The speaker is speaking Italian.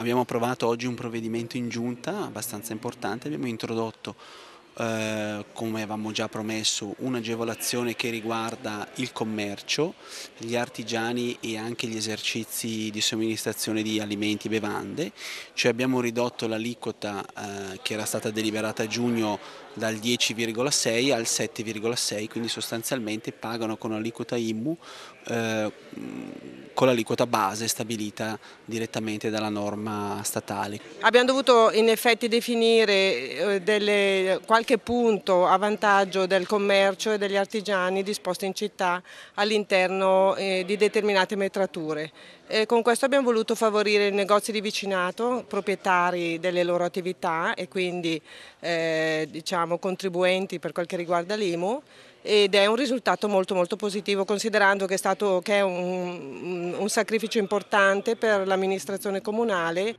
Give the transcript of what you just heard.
Abbiamo approvato oggi un provvedimento in giunta abbastanza importante, abbiamo introdotto eh, come avevamo già promesso, un'agevolazione che riguarda il commercio, gli artigiani e anche gli esercizi di somministrazione di alimenti e bevande, cioè abbiamo ridotto l'aliquota eh, che era stata deliberata a giugno dal 10,6 al 7,6, quindi sostanzialmente pagano con l'aliquota IMU eh, con l'aliquota base stabilita direttamente dalla norma statale. Abbiamo dovuto in effetti definire eh, delle, qualche punto a vantaggio del commercio e degli artigiani disposti in città all'interno eh, di determinate metrature. E con questo abbiamo voluto favorire i negozi di vicinato, proprietari delle loro attività e quindi eh, diciamo, contribuenti per quel che riguarda l'IMU ed è un risultato molto molto positivo considerando che è, stato, che è un, un sacrificio importante per l'amministrazione comunale.